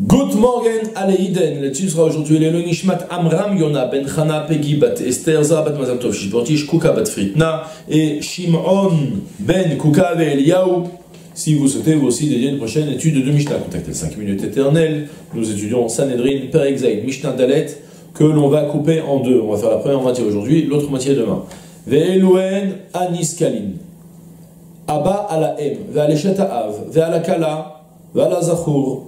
Good morning, Aleiden. Le titre sera aujourd'hui le Nishmat Amram Yona Ben Chana Pegi Bat Esther Zara Bat Mazal Tov Kuka Bat Fritna et Shimon Ben Kuka Eliyahu. Si vous souhaitez vous aussi dédier une prochaine étude de Mishnah, contactez 5 minutes éternelles. Nous étudions Sanhedrin, Perek Zayd, Mishnah Dalet, que l'on va couper en deux. On va faire la première moitié aujourd'hui, l'autre moitié demain. Ve'eluen Aniskalin. Abba ala em, ve'aleshet ha'av, ve'ala kala, ve'ala zachur,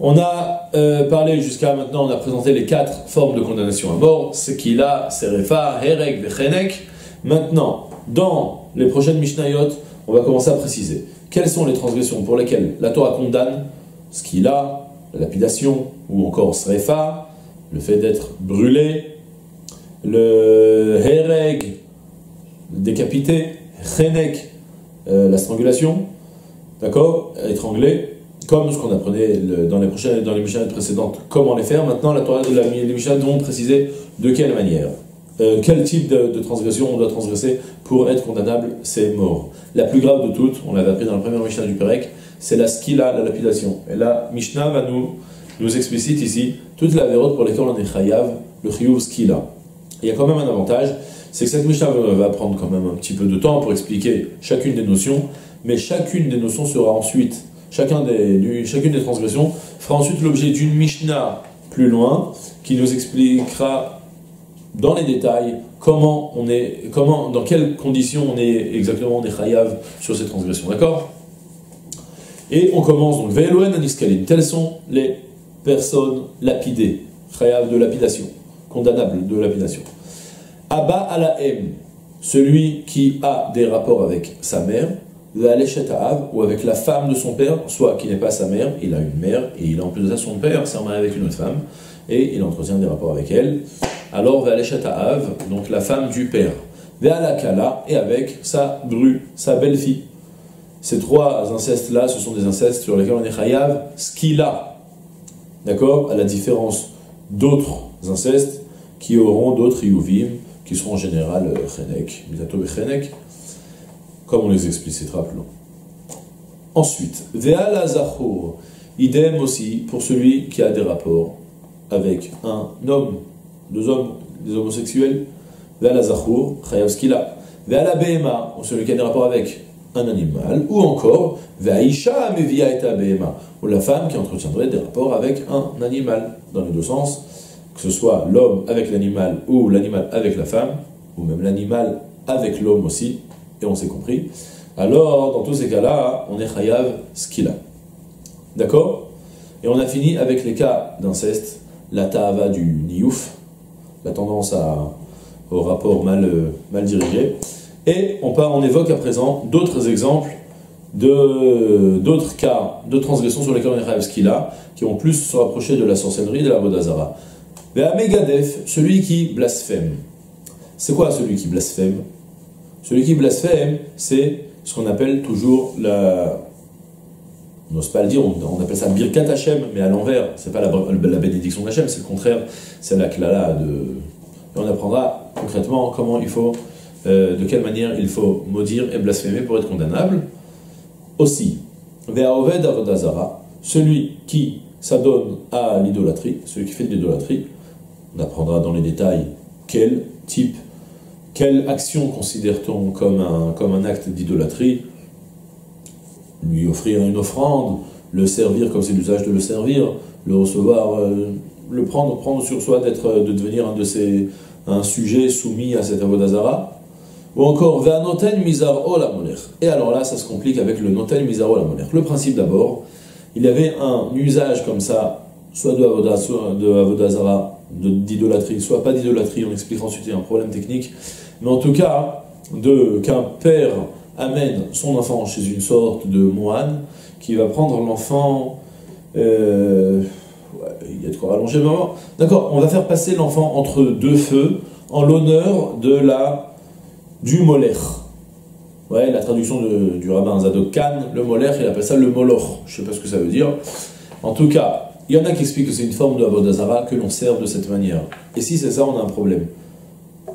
On a euh, parlé jusqu'à maintenant, on a présenté les quatre formes de condamnation à mort, Sekila, Serefa, Herek, Vechenek. Maintenant, dans les prochaines Mishnayot, on va commencer à préciser quelles sont les transgressions pour lesquelles la Torah condamne. Skila, la lapidation, ou encore Serefa, le fait d'être brûlé, le Hereg, décapité, Chenek, euh, la strangulation, d'accord, étranglé, comme ce qu'on apprenait dans les prochaines, dans les précédentes, comment les faire. Maintenant, la Torah de la Mishnah vont préciser de quelle manière, euh, quel type de, transgression on doit transgresser pour être condamnable, c'est mort. La plus grave de toutes, on l'avait appris dans le premier Mishnah du Perek, c'est la skila, la lapidation. Et là, Mishnah va nous, nous explicite ici toute la vérote pour lesquelles on est chayav, le chiyuv skila. Il y a quand même un avantage, c'est que cette Mishnah va prendre quand même un petit peu de temps pour expliquer chacune des notions, mais chacune des notions sera ensuite Chacun des, chacune des transgressions fera ensuite l'objet d'une Mishnah plus loin qui nous expliquera dans les détails comment on est, comment, dans quelles conditions on est exactement est chayav sur ces transgressions. D'accord? Et on commence donc Ve'eloen aniskalim. Telles sont les personnes lapidées, chayav de lapidation, condamnables de lapidation? Abba ala em, celui qui a des rapports avec sa mère, ou avec la femme de son père, soit qui n'est pas sa mère, il a une mère, et il a en plus de ça son père, s'est marié avec une autre femme, et il entretient des rapports avec elle. Alors, Av, donc la femme du père, Kala, et avec sa bru, sa belle-fille. Ces trois incestes-là, ce sont des incestes sur lesquels on est chayav, skila. D'accord? À la différence d'autres incestes qui auront d'autres yuvim, qui seront en général chenek, mitato chenek, comme on les explicitera plus loin. Ensuite, Zahur, idem aussi pour celui qui a des rapports avec un homme, deux hommes, des homosexuels, Ve'ala Zahur, Chayav Skila, Ve'ala Behema, celui qui a des rapports avec un animal, ou encore Ve'aisha Mevia et Behema, ou la femme qui entretiendrait des rapports avec un animal, dans les deux sens, que ce soit l'homme avec l'animal ou l'animal avec la femme, ou même l'animal avec l'homme aussi, et on s'est compris, alors dans tous ces cas-là, on est chayav skila. D'accord? Et on a fini avec les cas d'inceste, la ta'ava du niouf, la tendance à, au rapport mal, euh, mal dirigé. Et on, part, on évoque à présent d'autres exemples d'autres cas de transgression sur lesquels on est chayav skila, qui ont plus se rapprocher de la sorcellerie de la Vodazara. Megadef, celui qui blasphème. C'est quoi celui qui blasphème? Celui qui blasphème, c'est ce qu'on appelle toujours la. On n'ose pas le dire, on, appelle ça Birkat Hashem, mais à l'envers, c'est pas la, la bénédiction d'Hachem, c'est le contraire, c'est la klala de. Et on apprendra concrètement comment il faut, euh, de quelle manière il faut maudire et blasphémer pour être condamnable. Aussi, celui qui s'adonne à l'idolâtrie, celui qui fait de l'idolâtrie, on apprendra dans les détails quel type quelle action considère-t-on comme un, comme un acte d'idolâtrie? Lui offrir une offrande, le servir comme c'est l'usage de le servir, le recevoir, euh, le prendre, prendre sur soi d'être, de devenir un de ces, un sujet soumis à cet avodazara ou encore Et alors là, ça se complique avec le noten mizar Le principe d'abord, il y avait un usage comme ça, soit de avodazara, d'idolâtrie, soit pas d'idolâtrie, on explique ensuite, il y a un problème technique, mais en tout cas, qu'un père amène son enfant chez une sorte de moine qui va prendre l'enfant. Euh, il y a de quoi rallonger D'accord, on va faire passer l'enfant entre deux feux en l'honneur de la du molech. Ouais, la traduction du rabbin Zadok Khan, le molech, il appelle ça le moloch. Je sais pas ce que ça veut dire. En tout cas, il y en a qui expliquent que c'est une forme de Avodazara que l'on sert de cette manière. Et si c'est ça, on a un problème.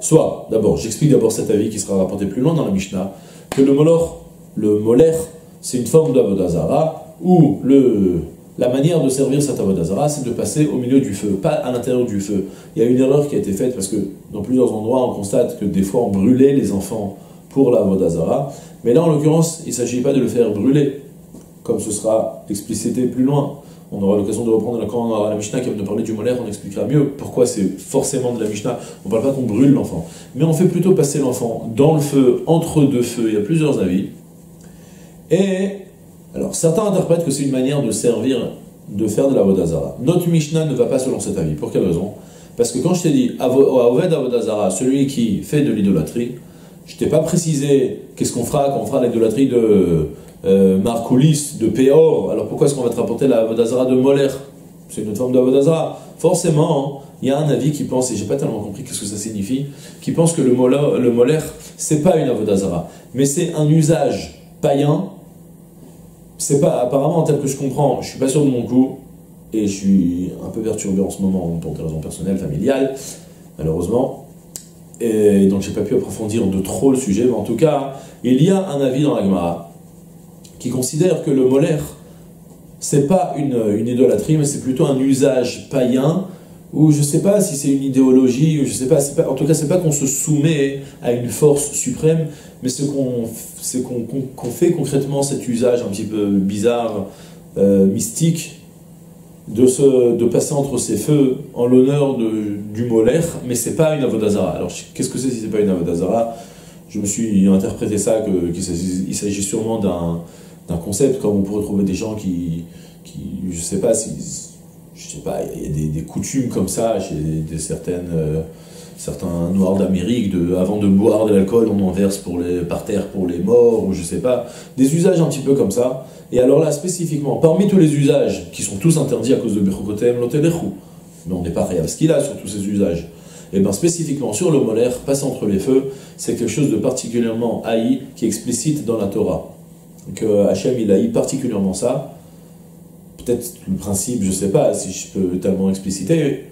Soit, d'abord, j'explique d'abord cet avis qui sera rapporté plus loin dans la Mishnah, que le moloch, le molech, c'est une forme d'Avodazara où le, la manière de servir cet Avodazara, c'est de passer au milieu du feu, pas à l'intérieur du feu. Il y a une erreur qui a été faite parce que dans plusieurs endroits, on constate que des fois on brûlait les enfants pour la Avodazara, mais là en l'occurrence, il ne s'agit pas de le faire brûler, comme ce sera explicité plus loin. On aura l'occasion de reprendre quand la Mishnah qui va nous parler du molaire, on expliquera mieux pourquoi c'est forcément de la Mishnah. On ne parle pas qu'on brûle l'enfant, mais on fait plutôt passer l'enfant dans le feu, entre deux feux. Il y a plusieurs avis. Et alors certains interprètent que c'est une manière de servir, de faire de la Vodazara. Notre Mishnah ne va pas selon cet avis. Pour quelle raison? Parce que quand je t'ai dit Aved Avodazara, celui qui fait de l'idolâtrie, je t'ai pas précisé qu'est-ce qu'on fera quand on fera l'idolâtrie de euh, Marcoulis, de Péor. Alors pourquoi est-ce qu'on va te rapporter la Vodazara de Moller? C'est une autre forme de Vodazara. Forcément, il y a un avis qui pense, et j'ai pas tellement compris qu'est-ce que ça signifie, qui pense que le Moller, le Moller c'est pas une Avodazara, mais c'est un usage païen. C'est pas, apparemment, tel que je comprends, je suis pas sûr de mon coup, et je suis un peu perturbé en ce moment pour des raisons personnelles, familiales, malheureusement. Et donc j'ai pas pu approfondir de trop le sujet, mais en tout cas, il y a un avis dans la Gemara qui considère que le molaire, c'est pas une, une, idolâtrie, mais c'est plutôt un usage païen, ou je sais pas si c'est une idéologie, ou je sais pas, en tout cas, c'est pas qu'on se soumet à une force suprême, mais c'est qu'on qu'on fait concrètement cet usage un petit peu bizarre, euh, mystique, de, se, de passer entre ces feux en l'honneur du molaire, mais c'est pas une avodazara. Alors, qu'est-ce que c'est si c'est pas une avodazara Je me suis interprété ça qu'il s'agit sûrement d'un d'un concept, comme on pourrait trouver des gens qui, qui je sais pas si, je sais pas, il y a des, coutumes comme ça chez certaines, euh, certains noirs d'Amérique, de, avant de boire de l'alcool, on en verse pour les, par terre pour les morts, ou je sais pas, des usages un petit peu comme ça. Et alors là, spécifiquement, parmi tous les usages qui sont tous interdits à cause de Bechokotem Lotelechu, mais on n'est pas qu'il a sur tous ces usages, et bien spécifiquement sur le molaire, passer entre les feux, c'est quelque chose de particulièrement haï qui est explicite dans la Torah que Hachem il a eu particulièrement ça. Peut-être le principe, je sais pas si je peux tellement expliciter.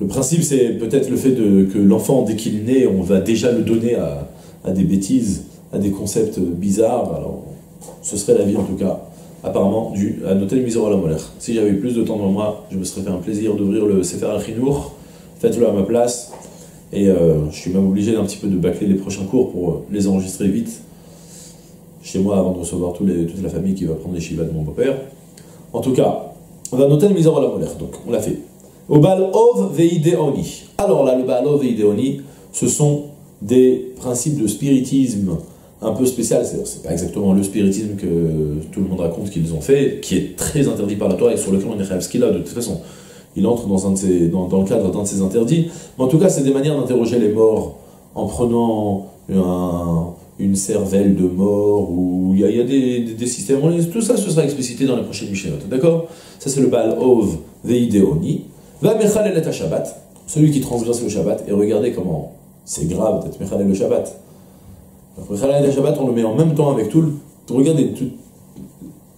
Le principe, c'est peut-être le fait que l'enfant, dès qu'il naît, on va déjà le donner à, des bêtises, à des concepts bizarres. Alors, ce serait la vie en tout cas, apparemment, du, à noter le misère à la molaire. Si j'avais eu plus de temps devant moi, je me serais fait un plaisir d'ouvrir le Sefer Al-Khinour. Faites-le à ma place. Et euh, je suis même obligé d'un petit peu de bâcler les prochains cours pour les enregistrer vite chez moi avant de recevoir toute la famille qui va prendre les shivas de mon beau-père. En tout cas, on va noter le misère à la molaire, donc on l'a fait. Au Baal Ov Veideoni. Alors là, le Baal Ov Veideoni, ce sont des principes de spiritisme un peu spécial, c'est pas exactement le spiritisme que tout le monde raconte qu'ils ont fait, qui est très interdit par la Torah et sur lequel on est a de toute façon. Il entre dans, dans, le cadre d'un de ses interdits, mais en tout cas, c'est des manières d'interroger les morts en prenant un, une cervelle de mort, ou il y a, des, systèmes, tout ça ce sera explicité dans les prochaines Mishnayot, d'accord? Ça c'est le Baal Ov Veideoni. Va Mechalel et Shabbat, celui qui transgresse le Shabbat, et regardez comment c'est grave d'être Mechalel le Shabbat. Mechalel le Shabbat, on le met en même temps avec tout le. Regardez,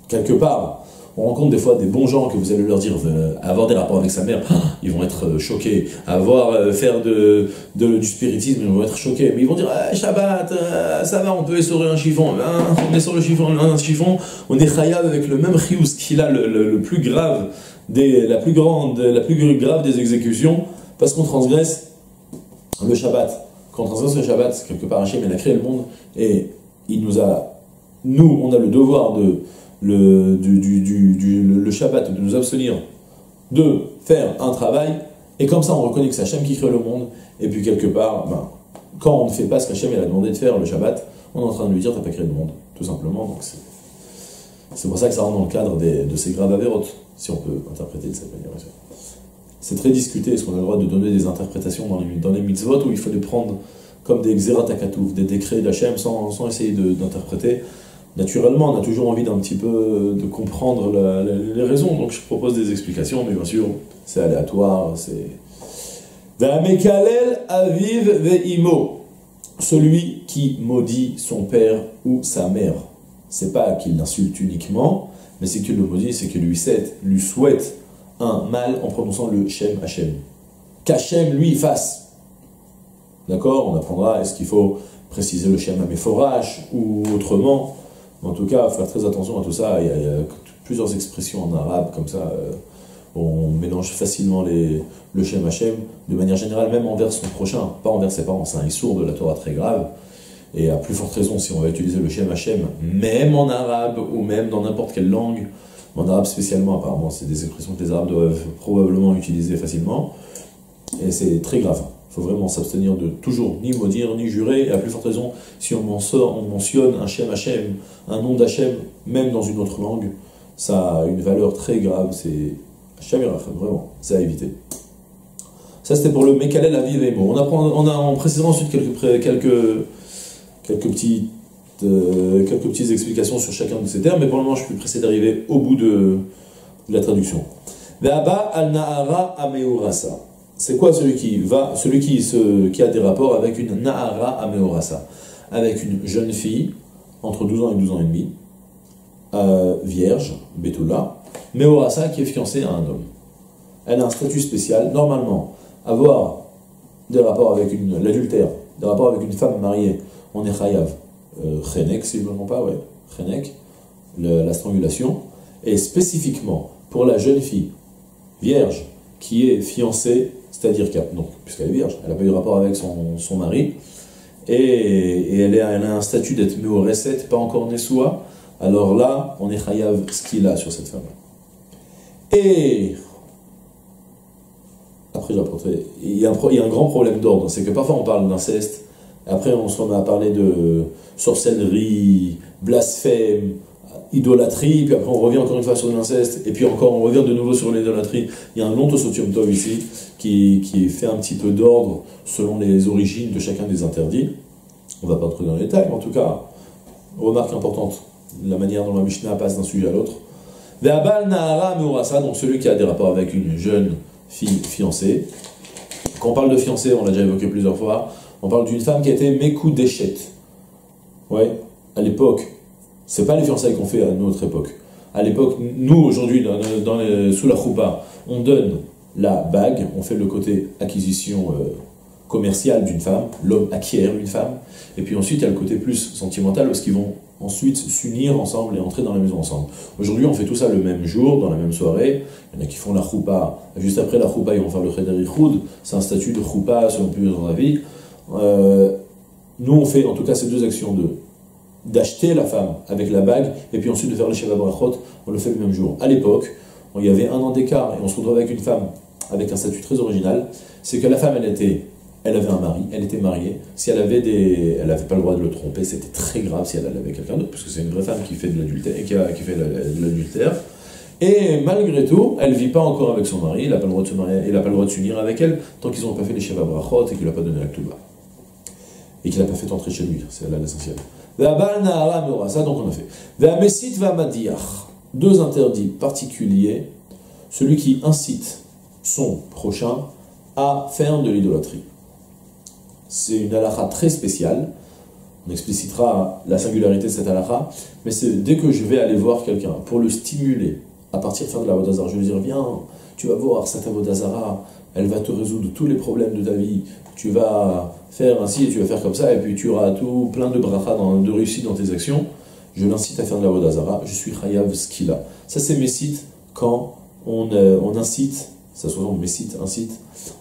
quelque part, on rencontre des fois des bons gens que vous allez leur dire euh, avoir des rapports avec sa mère, ils vont être euh, choqués. Avoir euh, faire de, du spiritisme, ils vont être choqués. Mais ils vont dire ah, Shabbat, ça va, on peut essorer un chiffon. Hein, on essore le chiffon, un chiffon, on est khayab avec le même chious qu'il a le, plus grave des, la plus grande, la plus grave des exécutions, parce qu'on transgresse le Shabbat. Quand on transgresse le Shabbat, quelque part Hachem il a créé le monde et il nous a, nous, on a le devoir de le, du, du, le Shabbat, de nous abstenir de faire un travail, et comme ça on reconnaît que c'est Hachem qui crée le monde, et puis quelque part, ben, quand on ne fait pas ce qu'Hachem a demandé de faire le Shabbat, on est en train de lui dire t'as pas créé le monde, tout simplement. C'est pour ça que ça rentre dans le cadre de ces graves avérotes, si on peut interpréter de cette manière. C'est très discuté, est-ce qu'on a le droit de donner des interprétations dans les, dans les mitzvot, ou il faut les prendre comme des xératakatouf, des décrets d'Hachem sans, sans essayer d'interpréter? Naturellement, on a toujours envie d'un petit peu de comprendre les raisons, donc je propose des explications, mais bien sûr, c'est aléatoire, c'est... Ve'amekalel aviv ve'imo. celui qui maudit son père ou sa mère, c'est pas qu'il l'insulte uniquement, mais c'est qu'il le maudit, c'est qu'il lui, lui souhaite un mal en prononçant le Shem Hashem. Qu'Hachem lui fasse. D'accord? On apprendra, est-ce qu'il faut préciser le Shem Améphorach ou autrement? En tout cas, faire très attention à tout ça. Il y a, plusieurs expressions en arabe comme ça. Euh, on mélange facilement les, le Shem Hashem, de manière générale, même envers son prochain, pas envers ses parents. C'est un sourd de la Torah très grave. Et à plus forte raison, si on va utiliser le Shem Hashem, même en arabe ou même dans n'importe quelle langue, en arabe spécialement, apparemment, c'est des expressions que les arabes doivent probablement utiliser facilement. Et c'est très grave. Faut vraiment s'abstenir de toujours ni maudire ni jurer. Et à plus forte raison, si on, on mentionne un Shem Hashem, un nom d'Hachem, même dans une autre langue, ça a une valeur très grave. C'est vraiment, c'est à éviter. Ça, c'était pour le Mekalel Aviv et On, on, a, on précisera ensuite quelques, quelques, quelques, petites, euh, quelques petites explications sur chacun de ces termes, mais pour le moment, je suis pressé d'arriver au bout de, la traduction. Ve'aba al Na'ara Ameurasa. C'est quoi celui qui va, celui qui, a des rapports avec une Na'ara Ameurasa Avec une jeune fille, entre 12 ans et 12 ans et demi, euh, vierge, Betula, Meorasa qui est fiancée à un homme. Elle a un statut spécial. Normalement, avoir des rapports avec l'adultère, des rapports avec une femme mariée, on est chayav. Euh, si je ne me pas, ouais. Chenek, la strangulation. Et spécifiquement, pour la jeune fille vierge qui est fiancée, c'est-à-dire puisqu'elle est vierge, elle n'a pas eu de rapport avec son, son mari, et, elle, a un statut d'être recette, pas encore Nessoua, alors là, on est chayav ce qu'il a sur cette femme-là. Et après, il y, a un, il y a un grand problème d'ordre, c'est que parfois on parle d'inceste, après on se remet à parler de sorcellerie, blasphème, idolâtrie, puis après on revient encore une fois sur l'inceste, et puis encore on revient de nouveau sur l'idolâtrie. Il y a un long Tosotium Tov ici qui, qui fait un petit peu d'ordre selon les origines de chacun des interdits. On va pas entrer dans les détails, mais en tout cas, remarque importante la manière dont la Mishnah passe d'un sujet à l'autre. Ve'abal Nahara Meurasa, donc celui qui a des rapports avec une jeune fille fiancée. Quand on parle de fiancée, on l'a déjà évoqué plusieurs fois, on parle d'une femme qui été Mekou Déchet. Ouais, à l'époque, c'est pas les fiançailles qu'on fait à notre époque. À l'époque, nous aujourd'hui, sous la choupa, on donne la bague, on fait le côté acquisition euh, commerciale d'une femme, l'homme acquiert une femme, et puis ensuite il y a le côté plus sentimental parce qu'ils vont ensuite s'unir ensemble et entrer dans la maison ensemble. Aujourd'hui, on fait tout ça le même jour, dans la même soirée. Il y en a qui font la choupa. Juste après la choupa, ils vont faire le cheder choud. C'est un statut de choupa selon plusieurs avis. Euh, nous, on fait en tout cas ces deux actions de d'acheter la femme avec la bague et puis ensuite de faire le Sheva Brachot, on le fait le même jour. À l'époque, il y avait un an d'écart et on se retrouvait avec une femme avec un statut très original. C'est que la femme, elle était elle avait un mari, elle était mariée. Si elle avait des, elle n'avait pas le droit de le tromper, c'était très grave si elle avait quelqu'un d'autre, parce que c'est une vraie femme qui fait de l'adultère, qui, qui fait de l'adultère. Et malgré tout, elle vit pas encore avec son mari, il n'a pas le droit de se marier, il n'a pas le droit de s'unir avec elle tant qu'ils n'ont pas fait les Sheva Brachot et qu'il n'a pas donné la Ktuba. Et qu'il n'a pas fait entrer chez lui, c'est là l'essentiel. Ça, donc on a fait. Deux interdits particuliers. Celui qui incite son prochain à faire de l'idolâtrie c'est une halakha très spéciale. On explicitera la singularité de cette halakha, mais c'est dès que je vais aller voir quelqu'un pour le stimuler à partir de faire de la vodazara, je vais lui dire Viens, tu vas voir cette vodazara, elle va te résoudre tous les problèmes de ta vie. Tu vas faire ainsi et tu vas faire comme ça, et puis tu auras tout plein de bracha, de réussite dans tes actions. Je l'incite à faire de la vodazara, je suis chayav ce qu'il a. Ça, c'est mes sites quand on, euh, on incite ça se mes sites incite,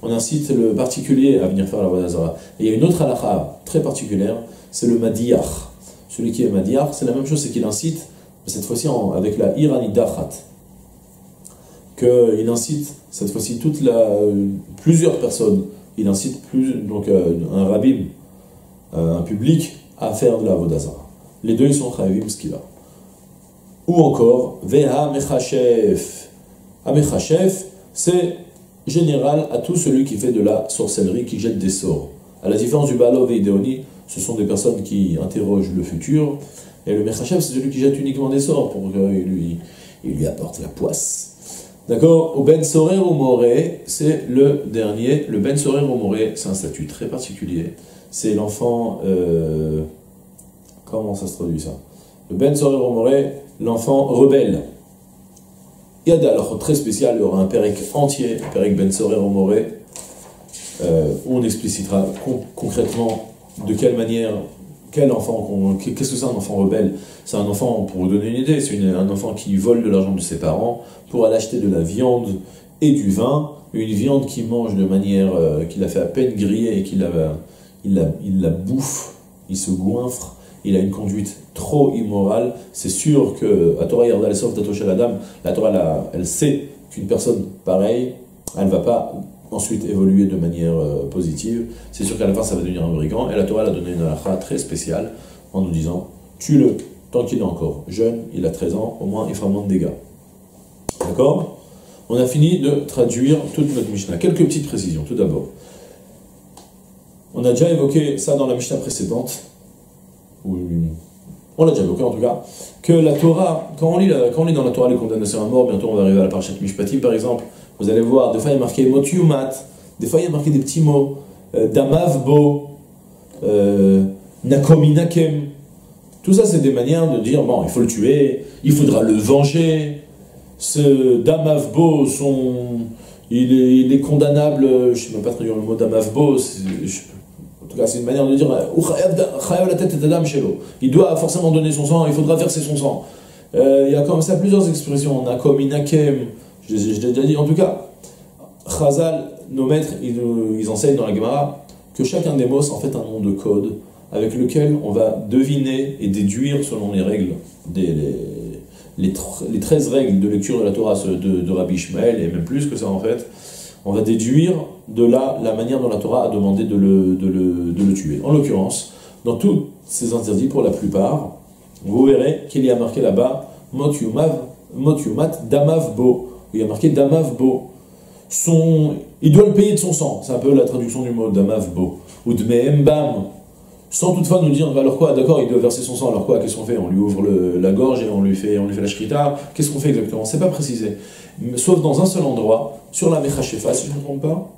on incite le particulier à venir faire la Vodazara. Et il y a une autre halakha très particulière, c'est le Madiyar. Celui qui est Madiyar, c'est la même chose, c'est qu'il incite, cette fois-ci avec la Iranidachat, qu'il incite cette fois-ci la, plusieurs personnes, il incite plus, donc euh, un rabbin, euh, un public, à faire de la Vodazara. Les deux, ils sont chayvim ce qu'il a. Ou encore, Veha Mechachef. Amechachef, c'est général à tout celui qui fait de la sorcellerie, qui jette des sorts. À la différence du Balov et Idéoni, ce sont des personnes qui interrogent le futur, et le Mechachem, c'est celui qui jette uniquement des sorts pour qu'il lui, il lui apporte la poisse. D'accord? Au Ben Sorer ou c'est le dernier. Le Ben Sorer ou c'est un statut très particulier. c'est l'enfant. Euh, comment ça se traduit ça? Le Ben Sorer Romoré, l'enfant rebelle. Il y a alors très spécial, il y aura un Pérec entier, Pérec Ben Sorer euh, où on explicitera concrètement de quelle manière, quel enfant, qu'est-ce que c'est un enfant rebelle? C'est un enfant, pour vous donner une idée, c'est un enfant qui vole de l'argent de ses parents pour aller acheter de la viande et du vin, une viande qu'il mange de manière euh, qu'il a fait à peine griller et qu'il la, il la, il la bouffe, il se goinfre, il a une conduite trop immorale, c'est sûr que à Torah Yardal Sof la dame, la Torah elle sait qu'une personne pareille, elle ne va pas ensuite évoluer de manière euh, positive. C'est sûr qu'à la fin ça va devenir un brigand. Et la Torah a donné une halakha très spéciale en nous disant tue-le tant qu'il est encore jeune, il a 13 ans, au moins il fera moins de dégâts. D'accord? On a fini de traduire toute notre Mishnah. Quelques petites précisions. Tout d'abord, on a déjà évoqué ça dans la Mishnah précédente on l'a déjà évoqué en tout cas, que la Torah, quand on lit, quand on lit dans la Torah les condamnations à mort, bientôt on va arriver à la parchat Mishpatim par exemple, vous allez voir, des fois il y a marqué motiumat, des fois il y a marqué des petits mots, euh, damavbo, euh, nakominakem. Tout ça c'est des manières de dire, bon, il faut le tuer, il faudra le venger, ce damavbo, son, il est, condamnable, je ne sais même pas traduire le mot damavbo, je, tout cas, c'est une manière de dire il doit forcément donner son sang, il faudra verser son sang. Euh, il y a comme ça plusieurs expressions. Nakom, inakem, je, l'ai déjà dit. En tout cas, Chazal, nos maîtres, ils, enseignent dans la Gemara que chacun des mots, en fait un nom de code avec lequel on va deviner et déduire selon les règles, des, les, les, les 13 règles de lecture de la Torah de, de Rabbi Ishmael, et même plus que ça en fait, on va déduire de là la manière dont la Torah a demandé de le, de le, tuer. En l'occurrence, dans tous ces interdits, pour la plupart, vous verrez qu'il y a marqué là-bas Mot yumat damav bo. Il y a marqué damav bo. Son, il doit le payer de son sang. C'est un peu la traduction du mot damav bo. Ou de. Sans toutefois nous dire, alors quoi, d'accord, il doit verser son sang, alors quoi, qu'est-ce qu'on fait? On lui ouvre la gorge et on lui fait, on lui fait la shrita. Qu'est-ce qu'on fait exactement? C'est pas précisé. Sauf dans un seul endroit, sur la Mechashefa, si je ne me trompe pas,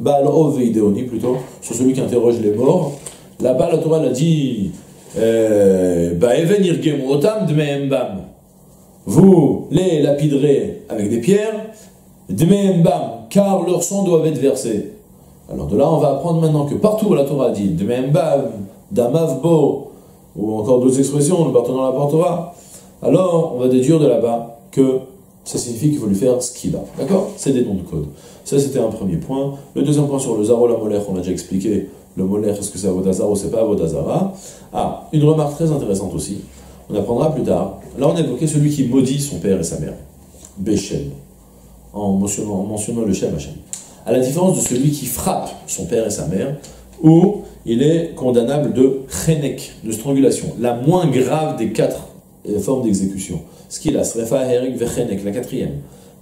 Baal Veideoni plutôt, sur celui qui interroge les morts. Là-bas, la Torah a dit euh, Vous les lapiderez avec des pierres, Dmeembam, car leur sang doit être versé. Alors de là, on va apprendre maintenant que partout où la Torah dit Dmeembam, Damavbo, ou encore d'autres expressions, nous partons dans la Torah, alors on va déduire de là-bas que ça signifie qu'il faut lui faire ce qu'il a. D'accord? C'est des noms de code. Ça, c'était un premier point. Le deuxième point sur le Zaro, la Molech, on a déjà expliqué. Le Molech, est-ce que c'est Avodazara ou c'est pas Avodazara? Ah, une remarque très intéressante aussi. On apprendra plus tard. Là, on a évoqué celui qui maudit son père et sa mère. Béchem. En mentionnant, le Shem Hashem. À la différence de celui qui frappe son père et sa mère, où il est condamnable de chenek, de strangulation, la moins grave des quatre euh, formes d'exécution. Ce qu'il a, Srefa, Herik, Vechenek, la quatrième.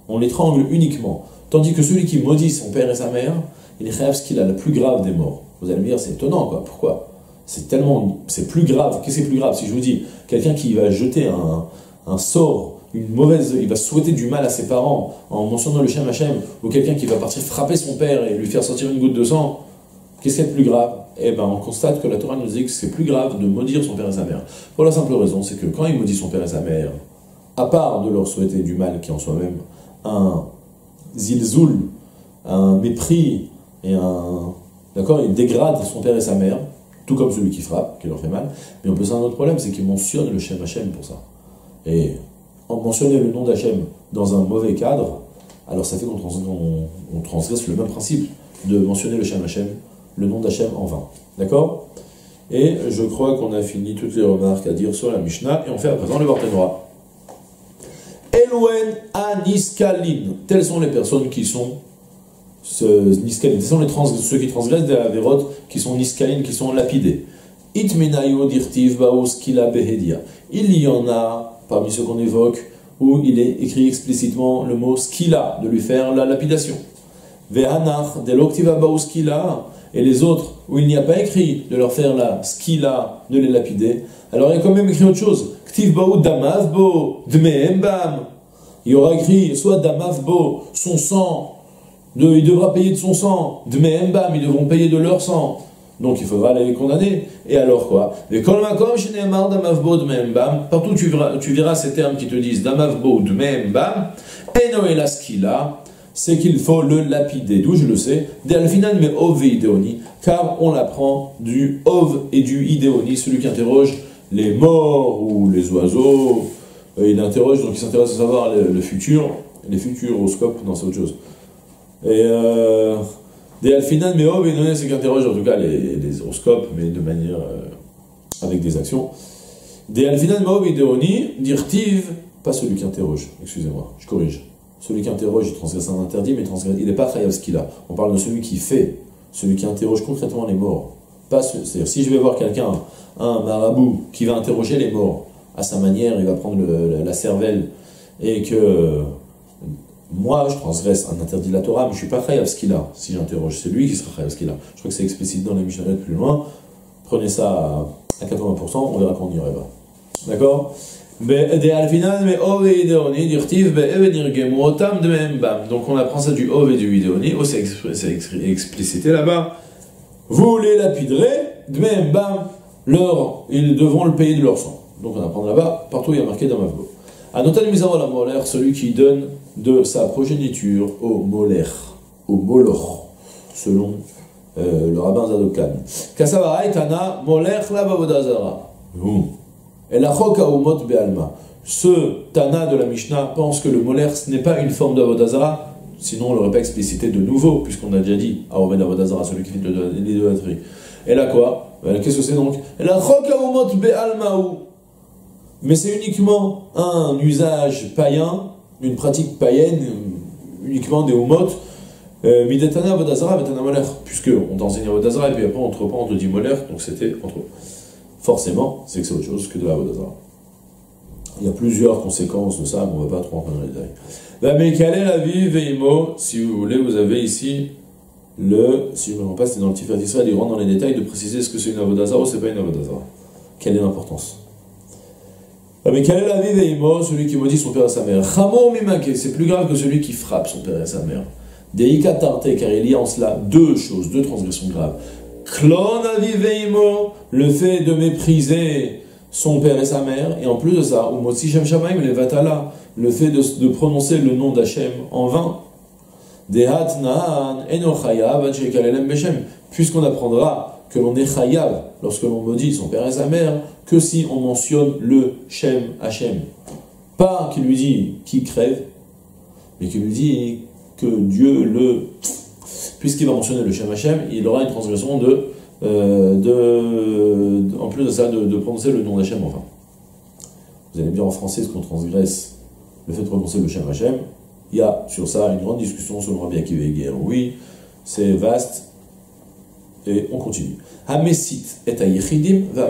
On l'étrangle uniquement. Tandis que celui qui maudit son père et sa mère, il est ce qu'il a la plus grave des morts. Vous allez me dire, c'est étonnant, quoi. Pourquoi? C'est tellement. C'est plus grave. Qu'est-ce qui est plus grave Si je vous dis, quelqu'un qui va jeter un, sort, une mauvaise. Il va souhaiter du mal à ses parents en mentionnant le Shem Hashem, ou quelqu'un qui va partir frapper son père et lui faire sortir une goutte de sang, qu'est-ce qui est plus grave? Eh bien, on constate que la Torah nous dit que c'est plus grave de maudire son père et sa mère. Pour la simple raison, c'est que quand il maudit son père et sa mère, à part de leur souhaiter du mal qui en soi-même, un zilzoul, un mépris et un. D'accord Il dégrade son père et sa mère, tout comme celui qui frappe, qui leur fait mal. Mais on peut avoir un autre problème, c'est qu'il mentionne le Shem Hashem pour ça. Et en mentionner le nom d'Hachem dans un mauvais cadre, alors ça fait qu'on transgresse le même principe de mentionner le Shem Hashem, le nom d'Hachem en vain. D'accord? Et je crois qu'on a fini toutes les remarques à dire sur la Mishnah, et on fait à présent le Barthénois. Elouen Aniskalin. Telles sont les personnes qui sont niskalin. Ce sont les trans, ceux qui transgressent des avérotes, qui sont niskalin, qui sont lapidés. Il y en a, parmi ceux qu'on évoque, où il est écrit explicitement le mot skila, de lui faire la lapidation. Et les autres, où il n'y a pas écrit de leur faire la skila, de les lapider. Alors il y a quand même écrit autre chose. Il y aura écrit soit Damavbo, son sang, il devra payer de son sang, de Mehembam, ils devront payer de leur sang. Donc il faudra les condamner. Et alors quoi? Partout tu verras, tu verras ces termes qui te disent Damavbod Membam, Eno Elaskila, c'est qu'il faut le lapider. D'où je le sais? Delfinan me Ov Ideoni, car on l'apprend du Ov et du Ideoni, celui qui interroge les morts ou les oiseaux. Euh, il interroge, donc il s'intéresse à savoir le, futur, les futurs horoscopes, non, c'est autre chose. Et. Euh, des alfinan meov et donné c'est qu'interroge en tout cas les, horoscopes, mais de manière euh, avec des actions. Des alfinan meov et deoni, dirtiv, pas celui qui interroge, excusez-moi, je corrige. Celui qui interroge, il transgresse un interdit, mais il n'est pas chayav ce qu'il a. On parle de celui qui fait, celui qui interroge concrètement les morts. C'est-à-dire, si je vais voir quelqu'un, un marabout, qui va interroger les morts, à sa manière, il va prendre la cervelle, et que moi, je transgresse un interdit de la Torah, mais je suis pas chayav ce qu'il a. Si j'interroge, c'est lui qui sera chayav ce qu'il a. Je crois que c'est explicite dans les Mishnah plus loin. Prenez ça à 80%, on verra qu'on y arrivera. D'accord? Donc on apprend ça du Ov et du Videoni, oh c'est explicité là-bas. Vous les lapiderez, bam, leur, ils devront le payer de leur sang. Donc on apprend là-bas, partout il y a marqué dans ma Anotan la celui qui donne de sa progéniture au Moler, au Moloch, selon euh, le rabbin Zadokan. Kasavarai Tana, Molech la Bavodazara. Et la Umot Be'alma. Ce Tana de la Mishnah pense que le Moler, ce n'est pas une forme d'Avodazara, sinon on ne l'aurait pas explicité de nouveau, puisqu'on a déjà dit Aomed Avodazara, celui qui fait l'idolâtrie. Et là quoi? Euh, Qu'est-ce que c'est donc? Umot mais c'est uniquement un usage païen, une pratique païenne, uniquement des homotes, euh, Midetana Vodazara, Betana Moler, puisque on t'enseigne Vodazara et puis après on te reprend, on te dit Moler, donc c'était entre. Forcément, c'est que c'est autre chose que de la Vodazara. Il y a plusieurs conséquences de ça, mais on ne va pas trop rentrer dans les détails. Est la vie, Veimo, si vous voulez, vous avez ici le, si je ne me pas, c'est dans le Tifat d'Israël, il rentre dans les détails de préciser ce que c'est une Avodazara ou c'est pas une Avodazara. Quelle est l'importance? Quel est la vie celui qui maudit son père et sa mère? C'est plus grave que celui qui frappe son père et sa mère. Deika tarte, car il y a en cela deux choses, deux transgressions graves. Klon aviveimo, le fait de mépriser son père et sa mère, et en plus de ça, umotsi shem shamaim le vatala, le fait de, prononcer le nom d'Hachem en vain. Dehat naan enochayav beshem, puisqu'on apprendra que l'on est chayav lorsque l'on maudit son père et sa mère que si on mentionne le Shem Hachem. Pas qu'il lui dit qui crève, mais qu'il lui dit que Dieu le. Puisqu'il va mentionner le Shem Hachem, il aura une transgression de. Euh, de en plus de ça, de, prononcer le nom d'Hachem, enfin. Vous allez bien en français ce qu'on transgresse le fait de prononcer le Shem Hachem. Il y a sur ça une grande discussion selon Rabbi Akiva Oui, c'est vaste, et on continue. Hamesit et va.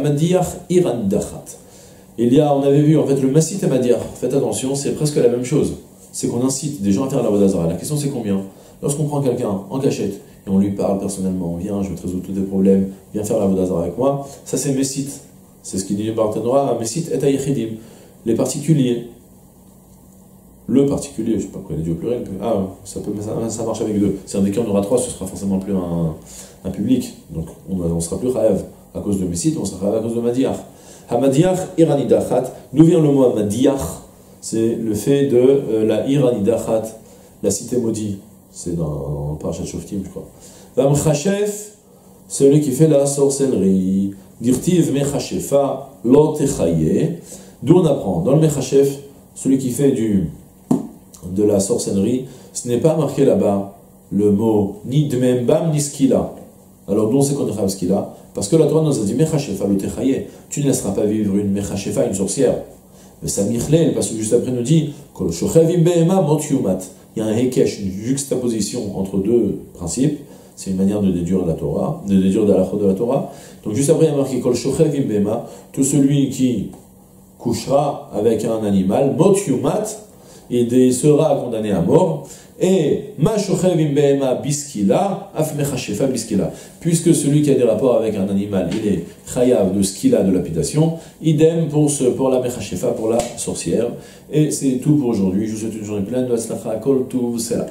Il y a, on avait vu en fait le masit et madir. Faites attention, c'est presque la même chose. C'est qu'on incite des gens à faire la vodazara. La question c'est combien? Lorsqu'on prend quelqu'un en cachette et on lui parle personnellement, viens, je vais te résoudre tous tes problèmes, viens faire la vodazara avec moi, ça c'est mesit. C'est ce qu'il dit le Barthénois, mesit et. Les particuliers, le particulier, je ne sais pas pourquoi il a dit au pluriel, ah, ça, peut, ça, marche avec deux. C'est-à-dire dès aura trois, ce sera forcément plus un, public. Donc on ne sera plus rêve à cause de Messit, on sera rêve à cause de Madiach. Hamadiach iranidachat, d'où vient le mot Madiach C'est le fait de euh, la iranidachat, la cité maudite. C'est dans, dans Parashat Shoftim, je crois. Vamchashef, celui qui fait la sorcellerie. Dirtiv mechashefa lo D'où on apprend dans le mechashef, celui qui fait du de la sorcellerie, ce n'est pas marqué là-bas le mot ni dmembam ni skila. Alors d'où sait qu'on est skila? Parce que la Torah nous a dit mechashefa le Tu ne laisseras pas vivre une mechashefa, une sorcière. Mais ça parce que juste après nous dit il y a un hekesh, une juxtaposition entre deux principes. C'est une manière de déduire la Torah, de déduire de la de la Torah. Donc juste après, il y a marqué tout celui qui couchera avec un animal, mot il sera condamné à mort. Et. Puisque celui qui a des rapports avec un animal, il est chayav de skila de lapidation, idem pour, ce, pour la mechashefa, pour la sorcière. Et c'est tout pour aujourd'hui. Je vous souhaite une journée pleine de kol là.